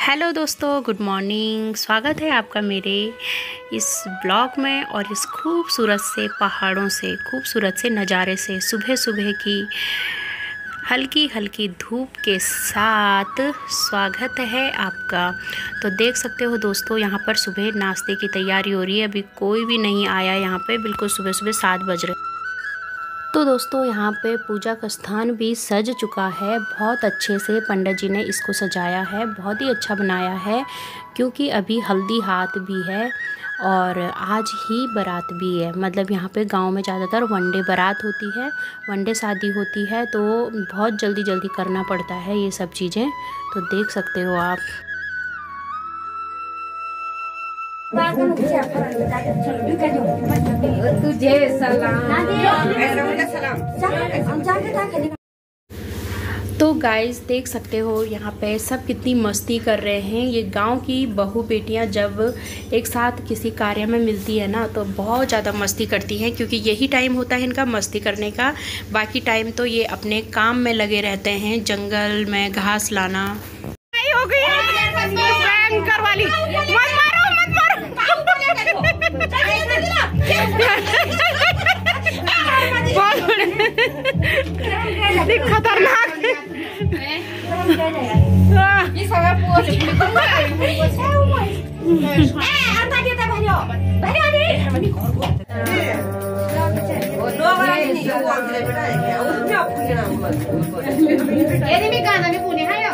Hello दोस्तों, good morning. स्वागत है आपका मेरे इस ब्लॉग में और इस खूबसूरत से, पहाड़ों से, खूबसूरत से, नज़ारे से सुबह सुबह की हल्की हल्की धूप के साथ स्वागत है आपका। तो देख सकते हो दोस्तों, यहाँ पर सुबह नाश्ते की तैयारी हो रही है। अभी कोई भी नहीं आया यहाँ पे। बिल्कुल सुबह सुबह सात बज रहे तो दोस्तों, यहाँ पे पूजा का स्थान भी सज चुका है। बहुत अच्छे से पंडित जी ने इसको सजाया है, बहुत ही अच्छा बनाया है, क्योंकि अभी हल्दी हाथ भी है और आज ही बारात भी है। मतलब यहाँ पे गाँव में ज़्यादातर वनडे बारात होती है वनडे शादी होती है तो बहुत जल्दी जल्दी करना पड़ता है ये सब चीज़ें। तो देख सकते हो आप। तुझे सलाम तो गाइस देख सकते हो, यहाँ पे सब कितनी मस्ती कर रहे हैं। ये गाँव की बहू बेटियाँ जब एक साथ किसी कार्य में मिलती है ना तो बहुत ज़्यादा मस्ती करती हैं, क्योंकि यही टाइम होता है इनका मस्ती करने का। बाकी टाइम तो ये अपने काम में लगे रहते हैं, जंगल में घास लाना। हो गई है खतरनाक Ini saya puas. Eh, anta kita banyo. Banyo ni. Ini mi gana mi puni hayo.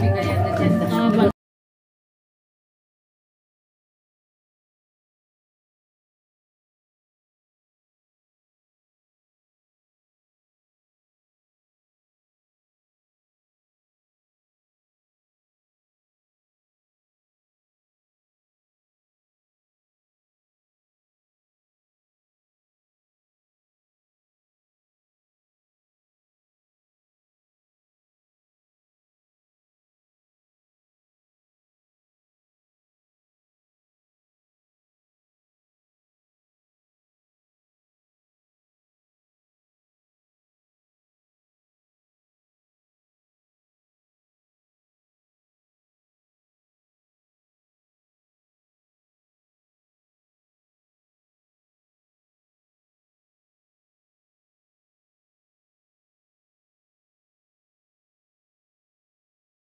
应该也是煎的。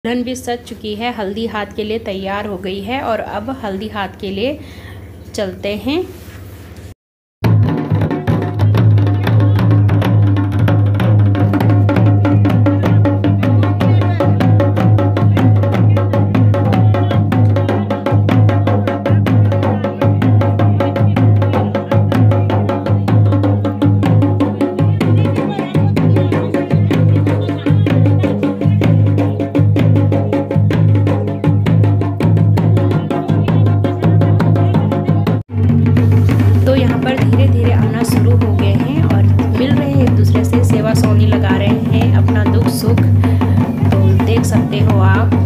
दुल्हन भी सज चुकी है, हल्दी हाथ के लिए तैयार हो गई है और अब हल्दी हाथ के लिए चलते हैं। सकते हो आप।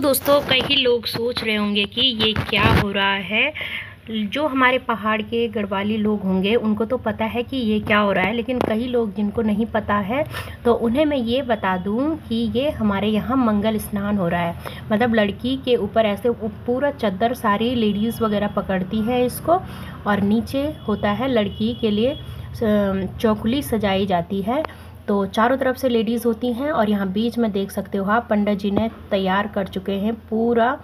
दोस्तों, कई लोग सोच रहे होंगे कि ये क्या हो रहा है। जो हमारे पहाड़ के गढ़वाली लोग होंगे, उनको तो पता है कि ये क्या हो रहा है, लेकिन कई लोग जिनको नहीं पता है तो उन्हें मैं ये बता दूँ कि ये हमारे यहाँ मंगल स्नान हो रहा है। मतलब लड़की के ऊपर ऐसे पूरा चद्दर सारी लेडीज़ वगैरह पकड़ती है इसको, और नीचे होता है लड़की के लिए चौखुली सजाई जाती है। तो चारों तरफ़ से लेडीज़ होती हैं और यहाँ बीच में देख सकते हो आप, पंडित जी ने तैयार कर चुके हैं पूरा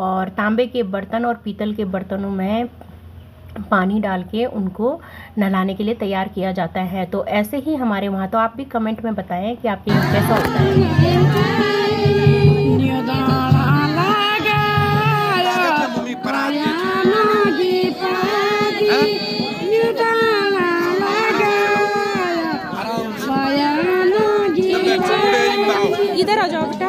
और तांबे के बर्तन और पीतल के बर्तनों में पानी डाल के उनको नहलाने के लिए तैयार किया जाता है। तो ऐसे ही हमारे वहाँ तो आप भी कमेंट में बताएँ कि आपके यहाँ कैसा होता है। इधर आ जाओ बेटा।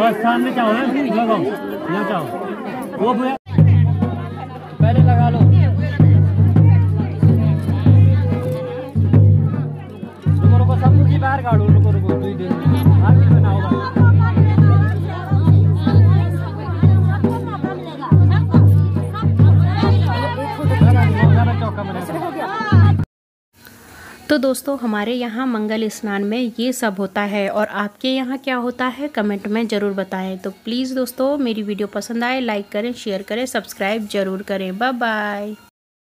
बस सामने चाहो है? लगाओ चाहो वो पहले लगा लो। यार गाड़ो, रुको रुको दुई दिन बनाओ। तो दोस्तों, हमारे यहाँ मंगल स्नान में ये सब होता है और आपके यहाँ क्या होता है, कमेंट में ज़रूर बताएँ। तो प्लीज़ दोस्तों, मेरी वीडियो पसंद आए, लाइक करें, शेयर करें, सब्सक्राइब ज़रूर करें। Bye bye